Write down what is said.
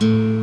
Mm-hmm.